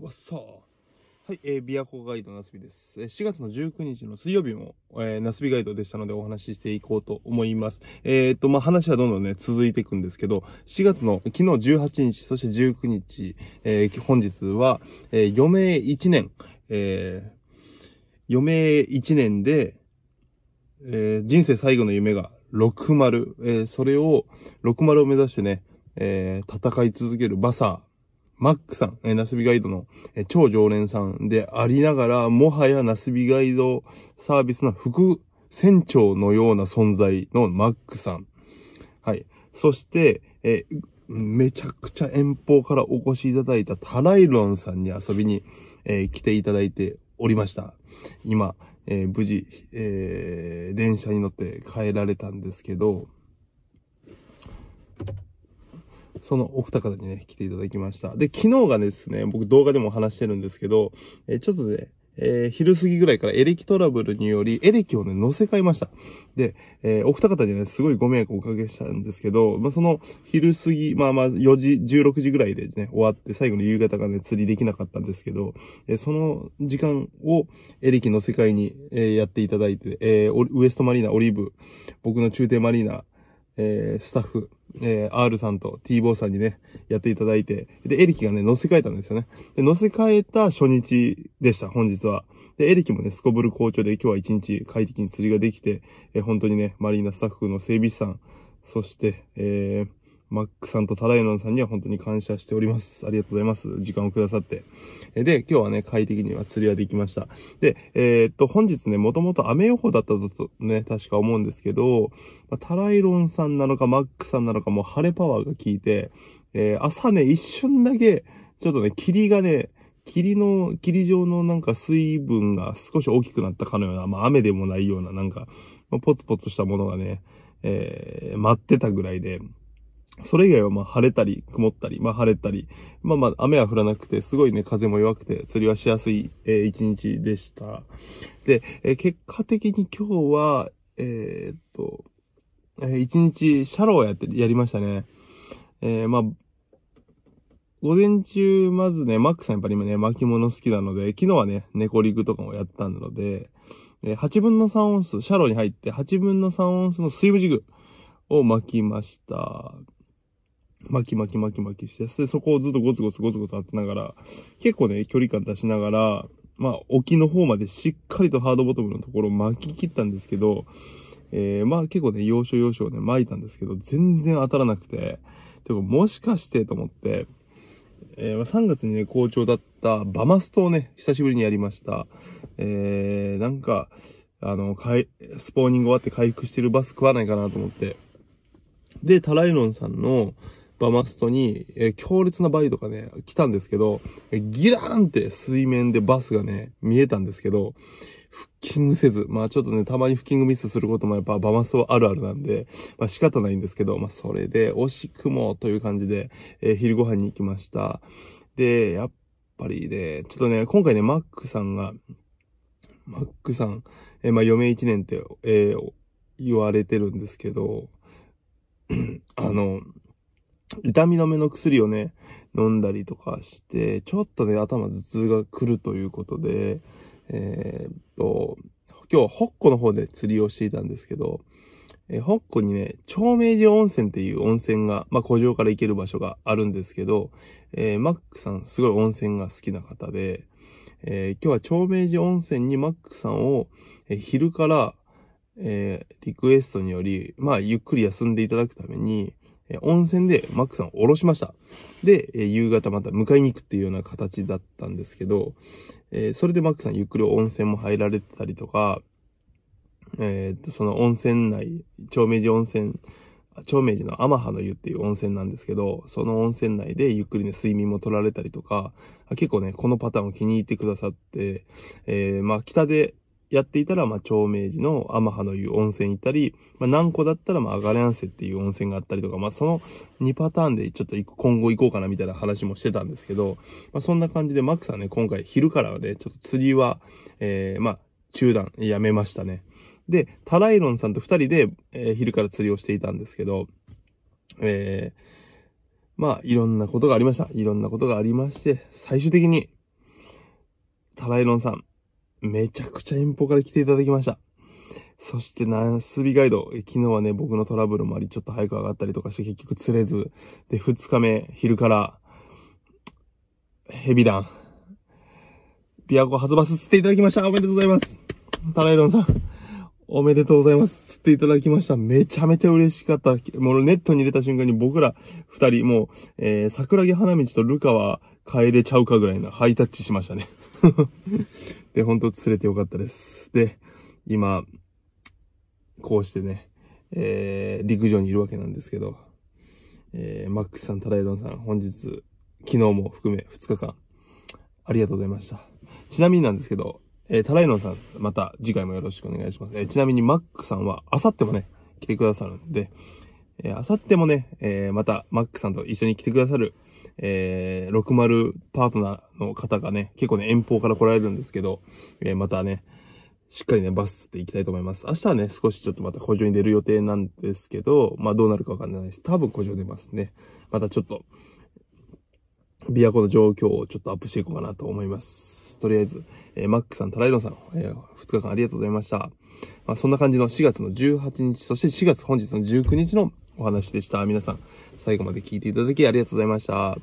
わっさあ。はい、えー、ビアコガイドなすびです。えー4月の19日の水曜日も、えー、なすびガイドでしたのでお話ししていこうと思います。えー、っと、まあ、話はどんどんね、続いていくんですけど、4月の、昨日18日、そして19日、えー、本日は、えー、余命1年、えー、余命1年で、えー人生最後の夢が60、えーそれを、60を目指してね、えー戦い続けるバサー、マックさん、えーナスビガイドの、えー超常連さんでありながら、もはやナスビガイドサービスの副船長のような存在のマックさん。はい。そして、えーめちゃくちゃ遠方からお越しいただいたタライロンさんに遊びに、えー来ていただいておりました。今、えー無事、え電車に乗って帰られたんですけど、そのお二方にね、来ていただきました。で、昨日がですね、僕動画でも話してるんですけど、えーちょっとね、えー昼過ぎぐらいからエレキトラブルにより、エレキをね、乗せ替えました。で、えーお二方にね、すごいご迷惑をおかけしたんですけど、まあ、その昼過ぎ、まあまあ4時、16時ぐらいでね、終わって、最後の夕方がね、釣りできなかったんですけど、えーその時間をエレキ乗せ替えに、えーやっていただいて、えーウエストマリーナ、オリーブ、僕の中低マリーナ、えースタッフ、えー R さんと T ボーさんにね、やっていただいて、で、エリキがね、乗せ替えたんですよね。で、乗せ替えた初日でした、本日は。で、エリキもね、すこぶる好調で、今日は一日快適に釣りができて、えー本当にね、マリーナスタッフの整備士さん、そして、えーマックさんとタライノンさんには本当に感謝しております。ありがとうございます。時間をくださって。で、今日はね、快適には釣りができました。で、えーっと、本日ね、もともと雨予報だったとね、確か思うんですけど、まあタライロンさんなのかマックさんなのかもう晴れパワーが効いて、えー朝ね、一瞬だけ、ちょっとね、霧がね、霧の、霧状のなんか水分が少し大きくなったかのような、まあ雨でもないような、なんか、まあポツポツしたものがね、えー待ってたぐらいで、それ以外はまあ晴れたり曇ったり、まあ晴れたり、まあまあ雨は降らなくて、すごいね、風も弱くて、釣りはしやすい、えー一日でした。で、えー結果的に今日は、えーっと、えー一日シャローやって、やりましたね。えーまあ、午前中、まずね、マックさんやっぱり今ね、巻物好きなので、昨日はね、猫リグとかもやったので、えー8分の3オンス、シャローに入って8分の3オンスのスイムジグを巻きました。巻き巻き巻き巻きして、そこをずっとゴツゴツゴツゴツ当てながら、結構ね、距離感出しながら、まあ、沖の方までしっかりとハードボトムのところを巻き切ったんですけど、えー、まあ結構ね、要所要所をね、巻いたんですけど、全然当たらなくて、てか、もしかしてと思って、えー3月にね、好調だったバマストをね、久しぶりにやりました。えー、なんか、あの、かい、スポーニング終わって回復してるバス食わないかなと思って。で、タライロンさんのバマストに、え強烈なバイトがね、来たんですけど、えギラーンって水面でバスがね、見えたんですけど、フッキングせず、まあちょっとね、たまにフッキングミスすることもやっぱバマストあるあるなんで、まあ仕方ないんですけど、まあそれで惜しくもという感じで、えー昼ご飯に行きました。で、やっぱりね、ちょっとね、今回ね、マックさんが、マックさん、えーまあ余命1年って、えー言われてるんですけど、あの、痛み止めの薬をね、飲んだりとかして、ちょっとね、頭頭痛が来るということで、えーっと、今日、ホッコの方で釣りをしていたんですけど、えーホッコにね、長明寺温泉っていう温泉が、まあ、古城から行ける場所があるんですけど、えーマックさん、すごい温泉が好きな方で、えー今日は長明寺温泉にマックさんを、え昼から、えリクエストにより、まあ、ゆっくり休んでいただくために、え温泉でマックさんを降ろしました。で、え夕方また迎えに行くっていうような形だったんですけど、えそれでマックさんゆっくり温泉も入られてたりとか、えーっと、その温泉内、長明寺温泉、長明寺の天葉の湯っていう温泉なんですけど、その温泉内でゆっくりね、睡眠も取られたりとか、結構ね、このパターンを気に入ってくださって、えーまあ、北でやっていたら、まあ、長明寺の天葉の湯温泉行ったり、まあ、南湖だったら、まあ、アガレアンセっていう温泉があったりとか、まあ、その2パターンでちょっと今後行こうかなみたいな話もしてたんですけど、まあ、そんな感じで、マックさんね、今回昼からはね、ちょっと釣りは、えーまあ、中断、やめましたね。で、タライロンさんと二人で、えー昼から釣りをしていたんですけど、えーまあ、いろんなことがありました。いろんなことがありまして、最終的に、タライロンさん、めちゃくちゃ遠方から来ていただきました。そして、ナスビガイド。昨日はね、僕のトラブルもあり、ちょっと早く上がったりとかして、結局釣れず。で、二日目、昼から、ヘビダン。ビアコ初バス釣っていただきました。おめでとうございます。タライロンさん。おめでとうございます。釣っていただきました。めちゃめちゃ嬉しかった。もうネットに入れた瞬間に僕ら二人、もう、えー、桜木花道とルカは楓ちゃうかぐらいのハイタッチしましたね。で、ほんと釣れてよかったです。で、今、こうしてね、えー、陸上にいるわけなんですけど、えー、マックスさん、タライロンさん、本日、昨日も含め2日間、ありがとうございました。ちなみになんですけど、えー、タライロンさん、また次回もよろしくお願いします。えー、ちなみにマックさんは、あさってもね、来てくださるんで、えー、あさってもね、えー、またマックさんと一緒に来てくださる、えー、60パートナーの方がね、結構ね、遠方から来られるんですけど、えー、またね、しっかりね、バスって行きたいと思います。明日はね、少しちょっとまた補助に出る予定なんですけど、まあどうなるかわかんないです。多分補助出ますね。またちょっと、琵琶湖の状況をちょっとアップしていこうかなと思います。とりあえず、えー、マックさん、タライロンさん、えー、2日間ありがとうございました。まあ、そんな感じの4月の18日、そして4月本日の19日のお話でした。皆さん、最後まで聞いていただきありがとうございました。